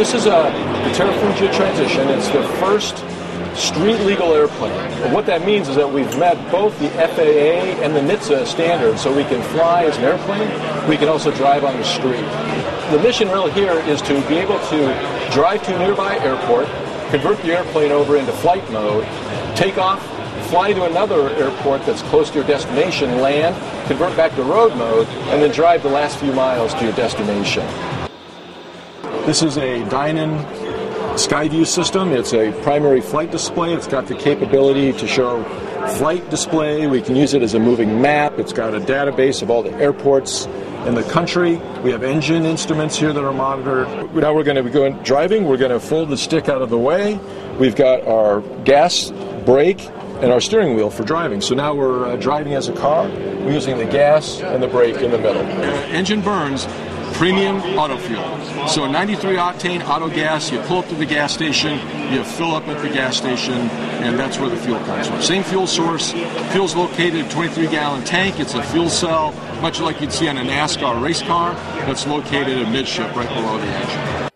this is a Terrafugia Transition. It's the first street legal airplane. And what that means is that we've met both the FAA and the NHTSA standards, so we can fly as an airplane. We can also drive on the street. The mission really here is to be able to drive to a nearby airport, convert the airplane over into flight mode, take off, fly to another airport that's close to your destination, land, convert back to road mode, and then drive the last few miles to your destination. This is a Dynon Skyview system. It's a primary flight display. It's got the capability to show flight display. We can use it as a moving map. It's got a database of all the airports in the country. We have engine instruments here that are monitored. Now we're going to be going driving. We're going to fold the stick out of the way. We've got our gas brake and our steering wheel for driving. So now we're uh, driving as a car. We're using the gas and the brake in the middle. Engine burns premium auto fuel. So 93 octane auto gas, you pull up to the gas station, you fill up at the gas station, and that's where the fuel comes from. Same fuel source. Fuel's located in a 23 gallon tank. It's a fuel cell, much like you'd see on a NASCAR race car, that's located amidship right below the engine.